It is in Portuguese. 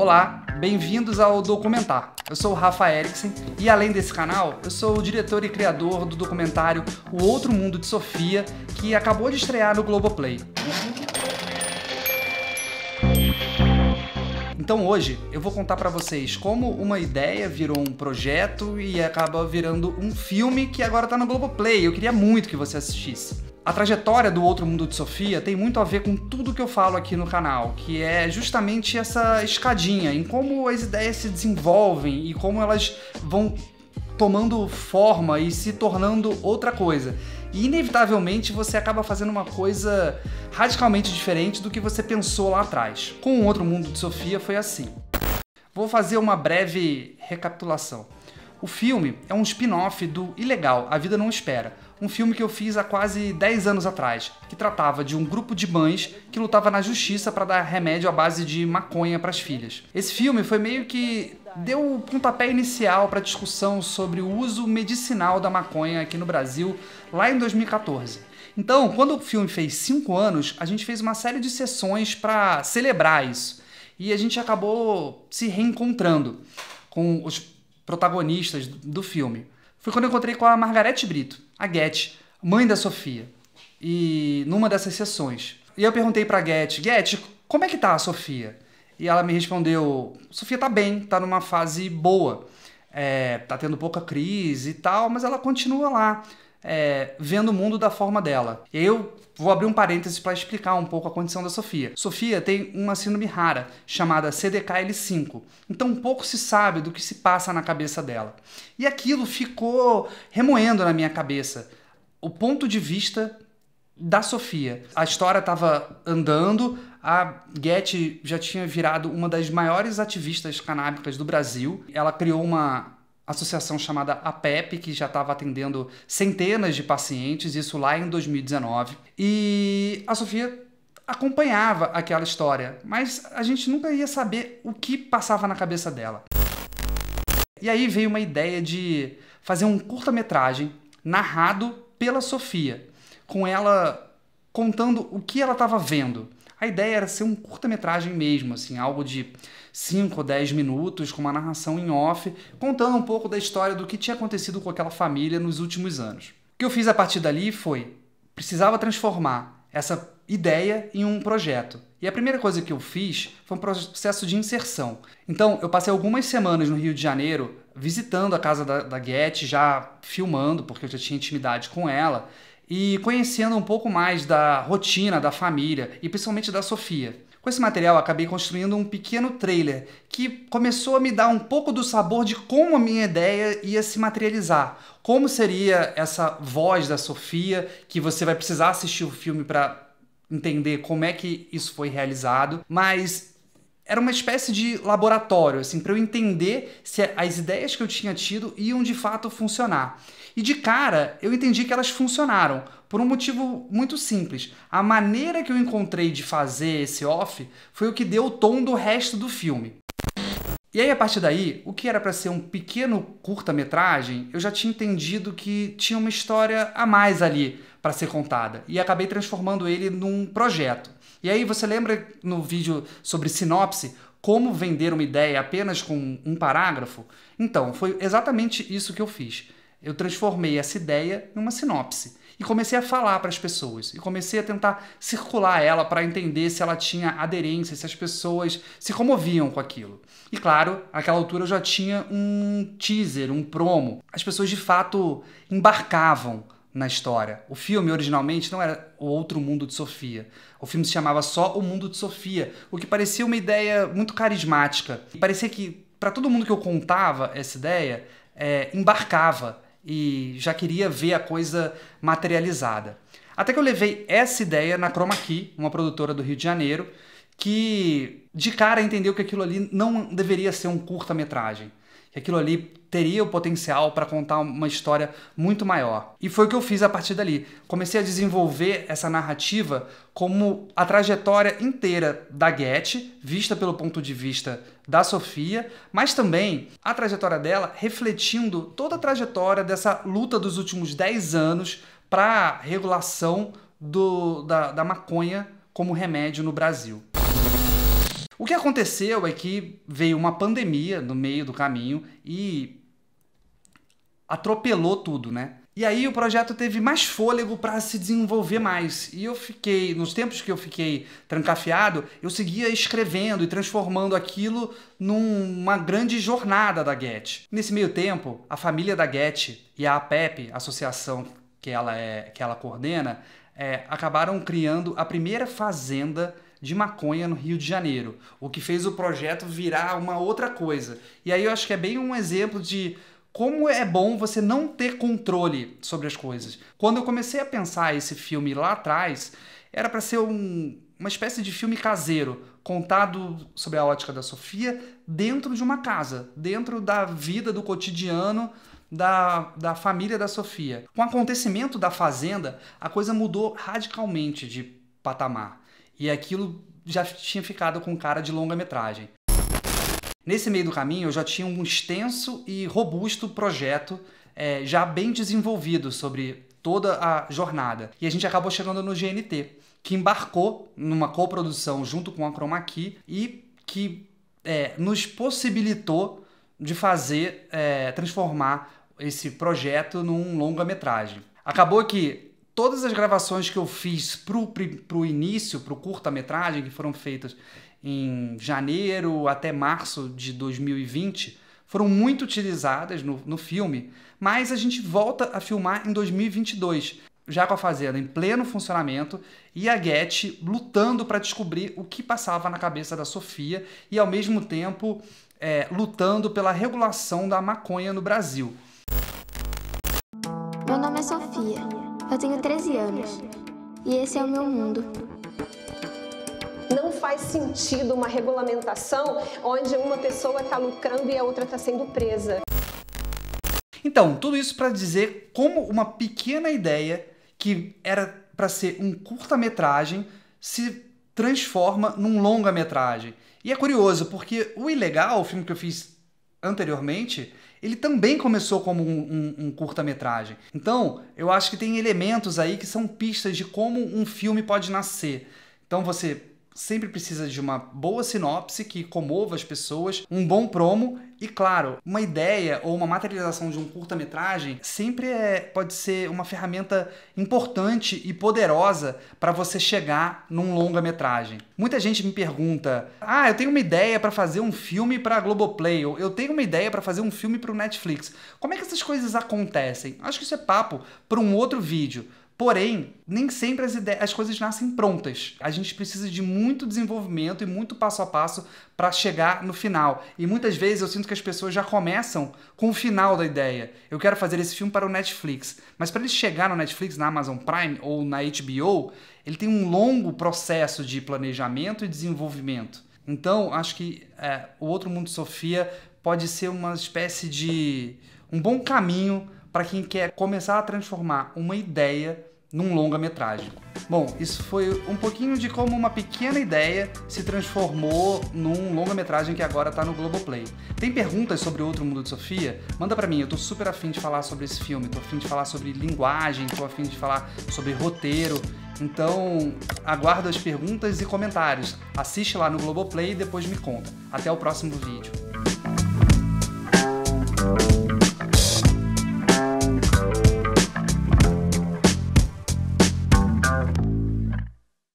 Olá, bem-vindos ao Documentar. Eu sou o Rafa Eriksen e além desse canal, eu sou o diretor e criador do documentário O Outro Mundo de Sofia, que acabou de estrear no Globoplay. Então hoje eu vou contar para vocês como uma ideia virou um projeto e acaba virando um filme que agora tá no Globoplay. Eu queria muito que você assistisse. A trajetória do Outro Mundo de Sofia tem muito a ver com tudo que eu falo aqui no canal, que é justamente essa escadinha em como as ideias se desenvolvem e como elas vão tomando forma e se tornando outra coisa. E inevitavelmente você acaba fazendo uma coisa radicalmente diferente do que você pensou lá atrás. Com o Outro Mundo de Sofia foi assim. Vou fazer uma breve recapitulação. O filme é um spin-off do Ilegal, A Vida Não Espera, um filme que eu fiz há quase 10 anos atrás, que tratava de um grupo de mães que lutava na justiça para dar remédio à base de maconha para as filhas. Esse filme foi meio que deu o pontapé inicial para a discussão sobre o uso medicinal da maconha aqui no Brasil lá em 2014. Então, quando o filme fez 5 anos, a gente fez uma série de sessões para celebrar isso. E a gente acabou se reencontrando com os protagonistas do filme foi quando eu encontrei com a Margarete Brito, a Get, mãe da Sofia. E numa dessas sessões. E eu perguntei pra Get, Get, como é que tá a Sofia? E ela me respondeu, Sofia tá bem, tá numa fase boa. É, tá tendo pouca crise e tal, mas ela continua lá é, vendo o mundo da forma dela. E eu vou abrir um parênteses para explicar um pouco a condição da Sofia. Sofia tem uma síndrome rara chamada CDKL5, então pouco se sabe do que se passa na cabeça dela. E aquilo ficou remoendo na minha cabeça o ponto de vista da Sofia. A história estava andando, a Getty já tinha virado uma das maiores ativistas canábicas do Brasil. Ela criou uma associação chamada APEP, que já estava atendendo centenas de pacientes, isso lá em 2019. E a Sofia acompanhava aquela história, mas a gente nunca ia saber o que passava na cabeça dela. E aí veio uma ideia de fazer um curta-metragem narrado pela Sofia, com ela contando o que ela estava vendo. A ideia era ser um curta-metragem mesmo, assim, algo de 5 ou 10 minutos com uma narração em off, contando um pouco da história do que tinha acontecido com aquela família nos últimos anos. O que eu fiz a partir dali foi precisava transformar essa ideia em um projeto. E a primeira coisa que eu fiz foi um processo de inserção. Então, eu passei algumas semanas no Rio de Janeiro visitando a casa da, da Get, já filmando, porque eu já tinha intimidade com ela, e conhecendo um pouco mais da rotina da família e principalmente da Sofia. Com esse material, acabei construindo um pequeno trailer que começou a me dar um pouco do sabor de como a minha ideia ia se materializar. Como seria essa voz da Sofia, que você vai precisar assistir o filme para entender como é que isso foi realizado, mas era uma espécie de laboratório, assim, para eu entender se as ideias que eu tinha tido iam de fato funcionar. E de cara, eu entendi que elas funcionaram, por um motivo muito simples. A maneira que eu encontrei de fazer esse off foi o que deu o tom do resto do filme. E aí, a partir daí, o que era para ser um pequeno curta-metragem, eu já tinha entendido que tinha uma história a mais ali para ser contada. E acabei transformando ele num projeto. E aí, você lembra no vídeo sobre sinopse como vender uma ideia apenas com um parágrafo? Então, foi exatamente isso que eu fiz. Eu transformei essa ideia em uma sinopse e comecei a falar para as pessoas e comecei a tentar circular ela para entender se ela tinha aderência, se as pessoas se comoviam com aquilo. E claro, naquela altura eu já tinha um teaser, um promo. As pessoas de fato embarcavam na história. O filme originalmente não era O Outro Mundo de Sofia. O filme se chamava só O Mundo de Sofia, o que parecia uma ideia muito carismática. E parecia que para todo mundo que eu contava essa ideia, é, embarcava e já queria ver a coisa materializada. Até que eu levei essa ideia na Chroma Key, uma produtora do Rio de Janeiro, que de cara entendeu que aquilo ali não deveria ser um curta-metragem que aquilo ali teria o potencial para contar uma história muito maior. E foi o que eu fiz a partir dali. Comecei a desenvolver essa narrativa como a trajetória inteira da Get, vista pelo ponto de vista da Sofia, mas também a trajetória dela refletindo toda a trajetória dessa luta dos últimos 10 anos para regulação do, da, da maconha como remédio no Brasil. O que aconteceu é que veio uma pandemia no meio do caminho e atropelou tudo, né? E aí o projeto teve mais fôlego para se desenvolver mais. E eu fiquei, nos tempos que eu fiquei trancafiado, eu seguia escrevendo e transformando aquilo numa grande jornada da Get. Nesse meio tempo, a família da Get e a APEP, associação que ela, é, que ela coordena, é, acabaram criando a primeira fazenda de maconha no Rio de Janeiro, o que fez o projeto virar uma outra coisa. E aí eu acho que é bem um exemplo de como é bom você não ter controle sobre as coisas. Quando eu comecei a pensar esse filme lá atrás, era para ser um, uma espécie de filme caseiro, contado sobre a ótica da Sofia dentro de uma casa, dentro da vida do cotidiano da, da família da Sofia. Com o acontecimento da Fazenda, a coisa mudou radicalmente de patamar. E aquilo já tinha ficado com cara de longa-metragem. Nesse meio do caminho, eu já tinha um extenso e robusto projeto é, já bem desenvolvido sobre toda a jornada. E a gente acabou chegando no GNT, que embarcou numa coprodução junto com a Chroma Key e que é, nos possibilitou de fazer, é, transformar esse projeto num longa-metragem. Acabou que todas as gravações que eu fiz pro, pro início, pro curta-metragem, que foram feitas em janeiro até março de 2020, foram muito utilizadas no, no filme, mas a gente volta a filmar em 2022, já com a Fazenda em pleno funcionamento e a Get lutando para descobrir o que passava na cabeça da Sofia e, ao mesmo tempo, é, lutando pela regulação da maconha no Brasil. Eu tenho 13 anos e esse é o meu mundo. Não faz sentido uma regulamentação onde uma pessoa está lucrando e a outra está sendo presa. Então, tudo isso para dizer como uma pequena ideia que era para ser um curta-metragem se transforma num longa-metragem. E é curioso, porque o Ilegal, o filme que eu fiz anteriormente, ele também começou como um, um, um curta-metragem. Então, eu acho que tem elementos aí que são pistas de como um filme pode nascer. Então, você sempre precisa de uma boa sinopse que comova as pessoas, um bom promo e, claro, uma ideia ou uma materialização de um curta-metragem sempre é, pode ser uma ferramenta importante e poderosa para você chegar num longa-metragem. Muita gente me pergunta: "Ah, eu tenho uma ideia para fazer um filme para a Globoplay, ou eu tenho uma ideia para fazer um filme para o Netflix". Como é que essas coisas acontecem? Acho que isso é papo para um outro vídeo. Porém, nem sempre as, ideias, as coisas nascem prontas. A gente precisa de muito desenvolvimento e muito passo a passo para chegar no final. E muitas vezes eu sinto que as pessoas já começam com o final da ideia. Eu quero fazer esse filme para o Netflix. Mas para ele chegar no Netflix, na Amazon Prime ou na HBO, ele tem um longo processo de planejamento e desenvolvimento. Então, acho que é, o Outro Mundo Sofia pode ser uma espécie de um bom caminho para quem quer começar a transformar uma ideia num longa-metragem. Bom, isso foi um pouquinho de como uma pequena ideia se transformou num longa-metragem que agora está no Globoplay. Tem perguntas sobre Outro Mundo de Sofia? Manda para mim, eu tô super afim de falar sobre esse filme, tô afim de falar sobre linguagem, tô afim de falar sobre roteiro. Então, aguardo as perguntas e comentários. Assiste lá no Globoplay e depois me conta. Até o próximo vídeo.